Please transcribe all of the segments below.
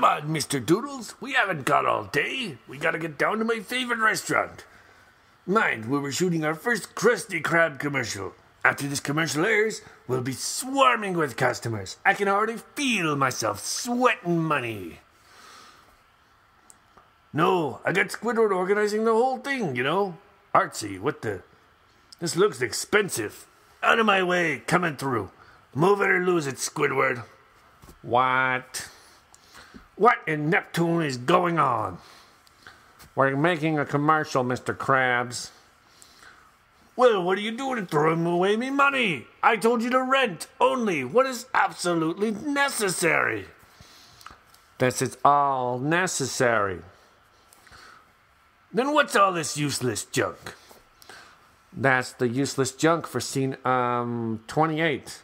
Come on, Mr. Doodles. We haven't got all day. We gotta get down to my favorite restaurant. Mind, we were shooting our first Krusty Krab commercial. After this commercial airs, we'll be swarming with customers. I can already feel myself sweating money. No, I got Squidward organizing the whole thing, you know? Artsy, what the? This looks expensive. Out of my way, coming through. Move it or lose it, Squidward. What? What in Neptune is going on? We're making a commercial, Mr. Krabs. Well, what are you doing throwing away me money? I told you to rent only what is absolutely necessary. This is all necessary. Then what's all this useless junk? That's the useless junk for scene um 28.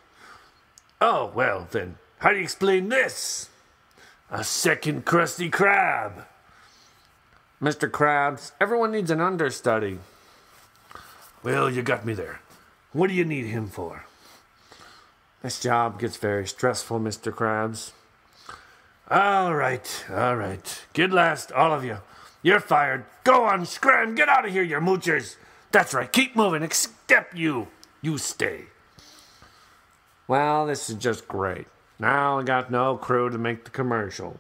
Oh, well then, how do you explain this? A second Krusty Krab. Mr. Krabs, everyone needs an understudy. Well, you got me there. What do you need him for? This job gets very stressful, Mr. Krabs. All right, all right. Good last, all of you. You're fired. Go on, scram. Get out of here, you moochers. That's right. Keep moving. Except you. You stay. Well, this is just great. Now I got no crew to make the commercial.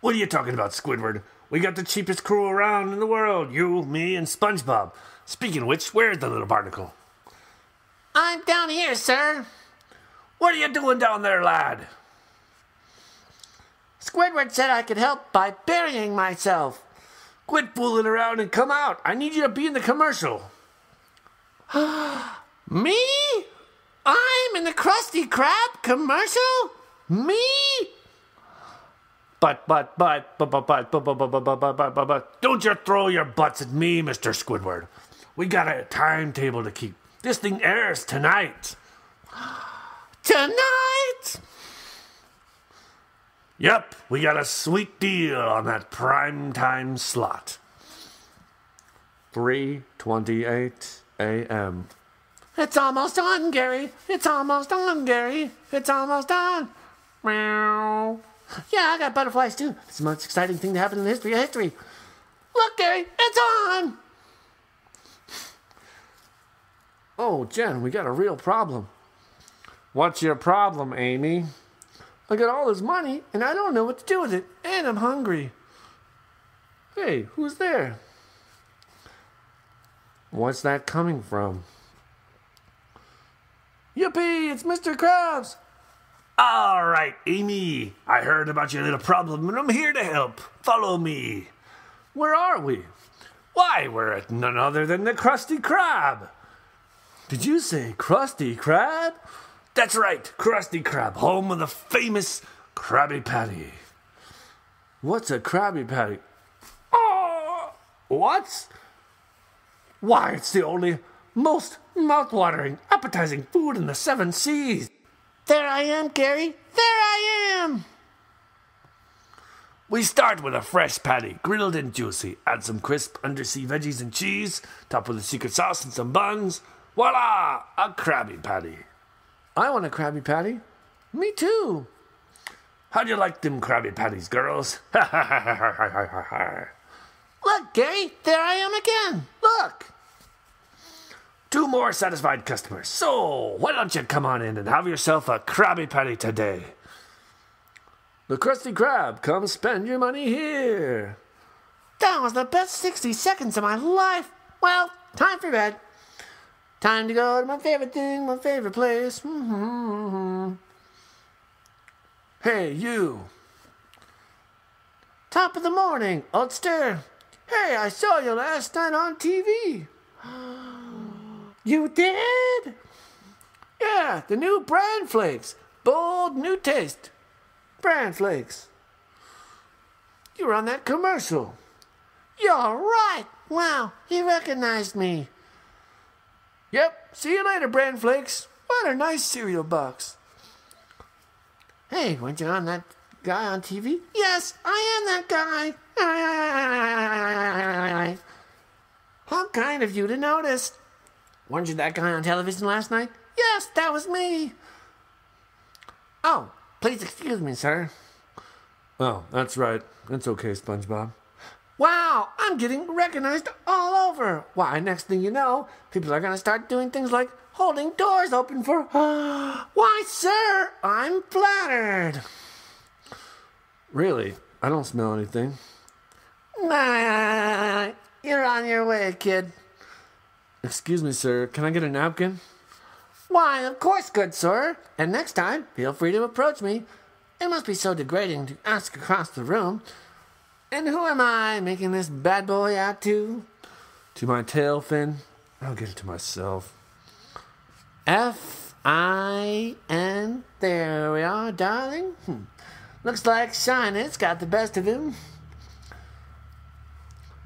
What are you talking about, Squidward? We got the cheapest crew around in the world. You, me, and SpongeBob. Speaking of which, where's the little barnacle? I'm down here, sir. What are you doing down there, lad? Squidward said I could help by burying myself. Quit fooling around and come out. I need you to be in the commercial. Me? I'm in the Krusty Krab commercial? Me? But, but, but, but, but, but, but, but, but, but, but, but, but, but, but, don't you throw your butts at me, Mr. Squidward. We got a timetable to keep. This thing airs tonight. Tonight? Yep, we got a sweet deal on that prime time slot. 3:28 a.m. It's almost on, Gary. It's almost on, Gary. It's almost on. Meow. Yeah, I got butterflies too. It's the most exciting thing to happen in the history of history. Look, Gary, it's on. Oh, Jen, we got a real problem. What's your problem, Amy? I got all this money and I don't know what to do with it, and I'm hungry. Hey, who's there? What's that coming from? Yippee! It's Mr. Krabs. All right, Amy. I heard about your little problem and I'm here to help. Follow me. Where are we? Why, we're at none other than the Krusty Krab. Did you say Krusty Krab? That's right, Krusty Krab, home of the famous Krabby Patty. What's a Krabby Patty? Oh, What? why, it's the only most mouth-watering, appetizing food in the seven seas. There I am, Gary. There I am. We start with a fresh patty, grilled and juicy. Add some crisp undersea veggies and cheese, top with a secret sauce and some buns. Voila! A Krabby Patty. I want a Krabby Patty. Me too. How do you like them Krabby Patties, girls? Look, Gary, there I am again. Look. Two more satisfied customers. So, why don't you come on in and have yourself a Krabby Patty today? The Krusty Krab, come spend your money here. That was the best 60 seconds of my life. Well, time for bed. Time to go to my favorite thing, my favorite place. Mm-hmm. Hey, you. Top of the morning, Ulster. Hey, I saw you last night on TV. You did? Yeah, the new bran flakes. Bold new taste. Bran flakes. You were on that commercial. You're right. Wow, he recognized me. Yep, see you later, bran flakes. What a nice cereal box. Hey, weren't you on that guy on TV? Yes, I am that guy. How kind of you to notice. Weren't you that guy on television last night? Yes, that was me. Oh, please excuse me, sir. Oh, that's right. That's okay, SpongeBob. Wow, I'm getting recognized all over. Why, next thing you know, people are gonna start doing things like holding doors open for. Why, sir, I'm flattered. Really? I don't smell anything. Nah, you're on your way, kid. Excuse me, sir. Can I get a napkin? Why, of course, good sir. And next time, feel free to approach me. It must be so degrading to ask across the room. And who am I making this bad boy out to? To my tail fin? I'll get it to myself. F I N. There we are, darling. Hmm. Looks like Shyness got the best of him.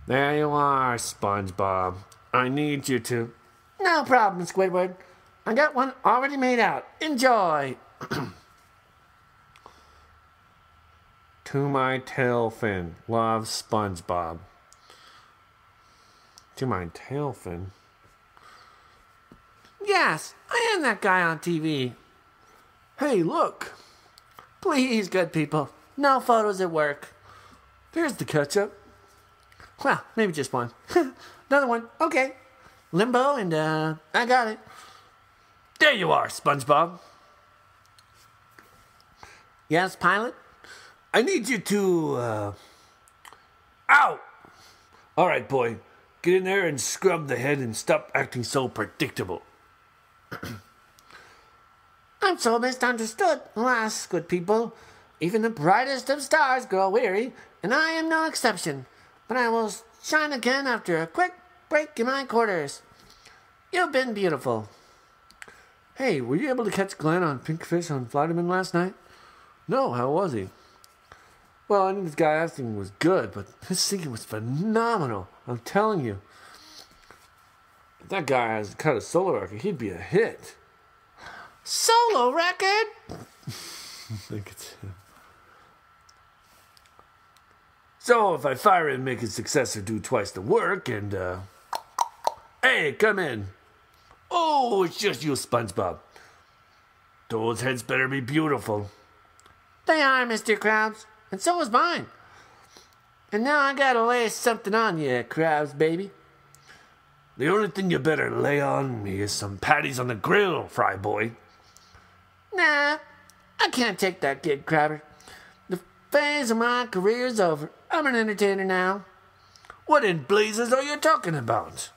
There you are, SpongeBob. I need you to. No problem, Squidward. I got one already made out. Enjoy. To my tail fin. Love, SpongeBob. To my tail fin? Yes, I am that guy on TV. Hey, look! Please, good people, no photos at work. There's the ketchup. Well, maybe just one. Another one. Okay. Limbo, and uh, I got it. There you are, SpongeBob. Yes, pilot? I need you to. Uh... Ow! All right, boy. Get in there and scrub the head and stop acting so predictable. I'm so misunderstood. Alas, good people. Even the brightest of stars grow weary, and I am no exception. But I will shine again after a quick break in my quarters. You've been beautiful. Hey, were you able to catch Glenn on Pinkfish on Vitamin last night? No, how was he? Well, I knew this guy acting was good, but his singing was phenomenal. I'm telling you. If that guy has cut a solo record, he'd be a hit. Solo record? I think it's him. So if I fire him, make his successor do twice the work, and uh, hey, come in. Oh, it's just you, SpongeBob. Those heads better be beautiful. They are, Mr. Krabs, and so is mine. And now I gotta lay something on you, Krabs, baby. The only thing you better lay on me is some patties on the grill, Fry Boy. Nah, I can't take that kid, Crabber. Phase of my career's over. I'm an entertainer now. What in blazes are you talking about?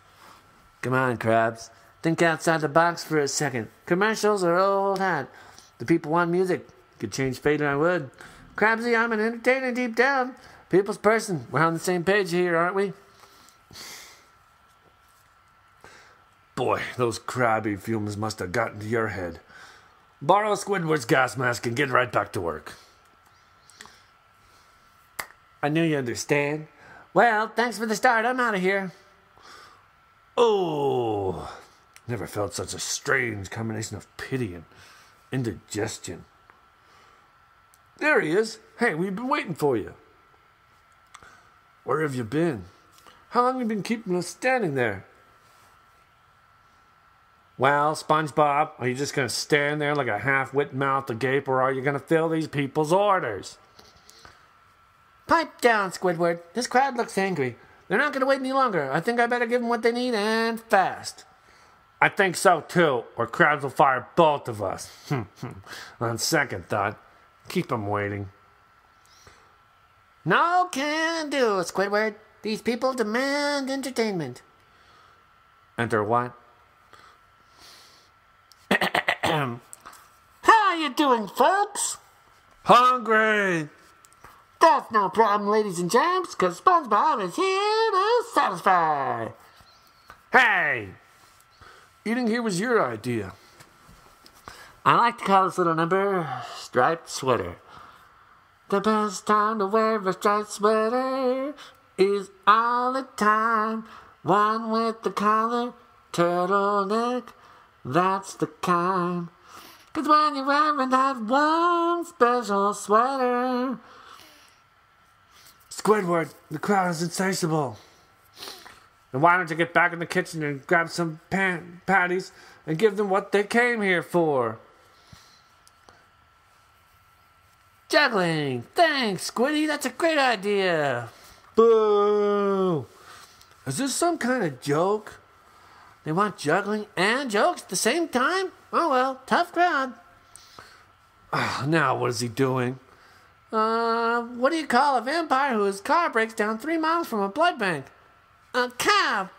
Come on, Krabs. Think outside the box for a second. Commercials are old hat. The people want music. Could change fate I would. Krabsy, I'm an entertainer deep down. People's person. We're on the same page here, aren't we? Boy, those crabby fumes must have gotten to your head. Borrow Squidward's gas mask and get right back to work. I knew you understand. Well, thanks for the start. I'm out of here. Oh, never felt such a strange combination of pity and indigestion. There he is. Hey, we've been waiting for you. Where have you been? How long have you been keeping us standing there? Well, SpongeBob, are you just going to stand there like a half-wit mouth agape, or are you going to fill these people's orders? Pipe down, Squidward. This crowd looks angry. They're not going to wait any longer. I think I better give them what they need and fast. I think so too, or crowds will fire both of us. On second thought, keep them waiting. No can do, Squidward. These people demand entertainment. Enter what? How are you doing, folks? Hungry! That's no problem, ladies and gents, because SpongeBob is here to satisfy. Hey! Eating here was your idea. I like to call this little number Striped Sweater. The best time to wear a striped sweater is all the time. One with the collar, turtleneck, that's the kind. Cause when you're wearing that one special sweater, Squidward, the crowd is insatiable. And why don't you get back in the kitchen and grab some pan- patties and give them what they came here for? Juggling. Thanks, Squiddy. That's a great idea. Boo! Is this some kind of joke? They want juggling and jokes at the same time? Oh well, tough crowd. Now what is he doing? Uh, what do you call a vampire whose car breaks down three miles from a blood bank? A cow.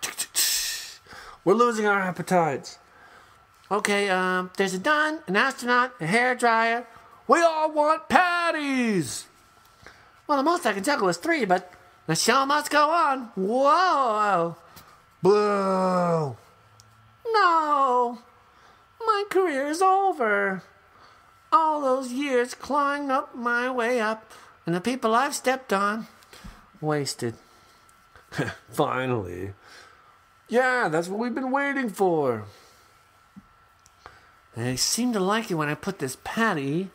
We're losing our appetites. Okay, um, there's a Don, an astronaut, a hair dryer. We all want patties! Well, the most I can juggle is three, but the show must go on. Whoa! Boo! No! My career is over. All those years clawing up my way up, and the people I've stepped on, wasted. Finally. Yeah, that's what we've been waiting for. They seem to like it when I put this patty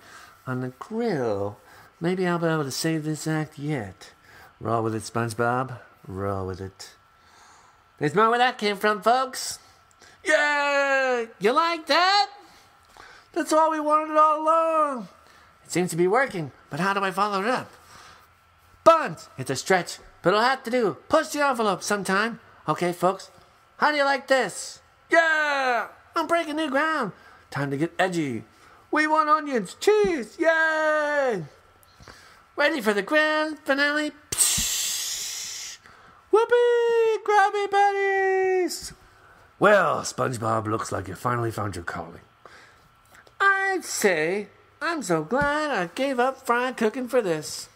on the grill. Maybe I'll be able to save this act yet. Roll with it, SpongeBob. Roll with it. There's more where that came from, folks. Yeah, You like that? That's all we wanted all along. It seems to be working, but how do I follow it up? Buns! It's a stretch, but it'll have to do. Push the envelope sometime. Okay, folks, how do you like this? Yeah! I'm breaking new ground. Time to get edgy. We want onions, cheese, yay! Ready for the grand finale? Whoopee! Krabby Patties! Well, SpongeBob, looks like you finally found your calling. I'd say I'm so glad I gave up fried cooking for this.